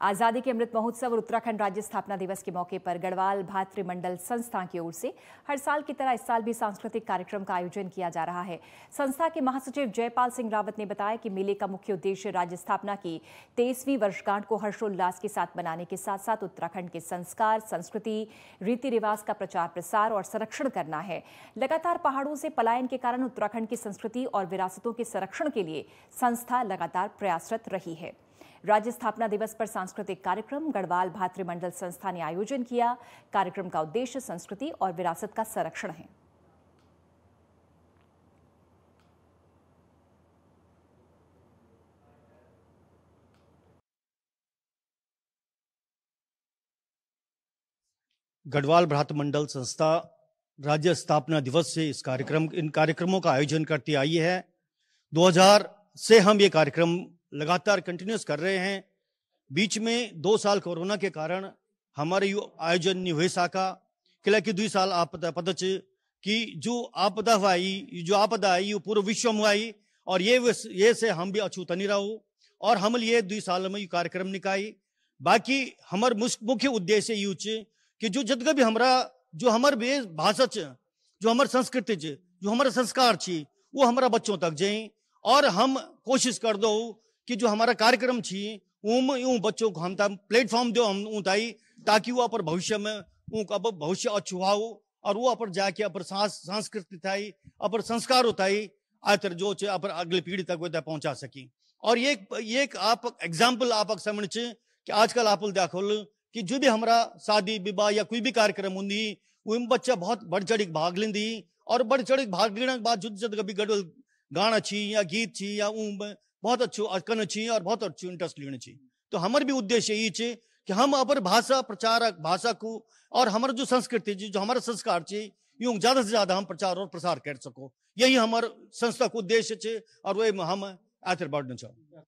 आज़ादी के अमृत महोत्सव और उत्तराखंड राज्य स्थापना दिवस के मौके पर गढ़वाल भातृमंडल संस्था की ओर से हर साल की तरह इस साल भी सांस्कृतिक कार्यक्रम का आयोजन किया जा रहा है। संस्था के महासचिव जयपाल सिंह रावत ने बताया कि मेले का मुख्य उद्देश्य राज्य स्थापना की तेईसवीं वर्षगांठ को हर्षोल्लास के साथ मनाने के साथ साथ उत्तराखंड के संस्कार, संस्कृति रीति रिवाज का प्रचार प्रसार और संरक्षण करना है। लगातार पहाड़ों से पलायन के कारण उत्तराखंड की संस्कृति और विरासतों के संरक्षण के लिए संस्था लगातार प्रयासरत रही है। राज्य स्थापना दिवस पर सांस्कृतिक कार्यक्रम, गढ़वाल भातृमंडल संस्था ने आयोजन किया। कार्यक्रम का उद्देश्य संस्कृति और विरासत का संरक्षण है। गढ़वाल भ्रात मंडल संस्था राज्य स्थापना दिवस से इस कार्यक्रम, इन कार्यक्रमों का आयोजन करती आई है। 2000 से हम ये कार्यक्रम लगातार कंटिन्यूस कर रहे हैं। बीच में दो साल कोरोना के कारण हमारे यु आयोजन नहीं हुए साका किला की दुई साल आपदा पदच कि जो आपदा हुई जो आपदा आई, वो पूरे विश्व में आई और ये ये से हम भी अछूत नहीं रहो और हम ये दुई साल में ये कार्यक्रम निकाई। बाकी हमार मुख्य उद्देश्य यू कि जो जदग भी हमारा, जो हमारे भाषा च, जो हमारे संस्कृति जो हमारा संस्कार छी वो हमारा बच्चों तक जाए और हम कोशिश कर दो कि जो हमारा कार्यक्रम छी, उम, यूँ बच्चों को हम प्लेटफॉर्म दो हम ऊताई ताकि वो अपर भविष्य में, ऊँ अब भविष्य अच्छु हो और वो अपर जाके अपर संस्कृति थाई अपर संस्कार होताई आतर जो चे अपर अगली पीढ़ी तक वो पहुँचा सकी। और ये ये आप एग्ज़ाम्पल आप समझ कि आजकल आप देखो कि जो भी हमारा शादी, विवाह या कोई भी कार्यक्रम होंगी वो बच्चा बहुत बढ़ चढ़ी भाग लेंदी, और बढ़ चढ़ी भाग लेने के बाद जुद जुद कभी गडल गाना छी या गीत छी या बहुत अच्छो अटकन छी और बहुत अच्छो इंटरेस्ट लेने छी तो हमारे भी उद्देश्य ये है कि हम अपन भाषा प्रचारक, भाषा को और हमारा जो संस्कृति जो हमारा संस्कार चाहिए यूँ ज़्यादा से ज़्यादा हम प्रचार और प्रसार कर सको। यही हमारे संस्था का उद्देश्य है और वही हम आखिर बढ़ना चाहो।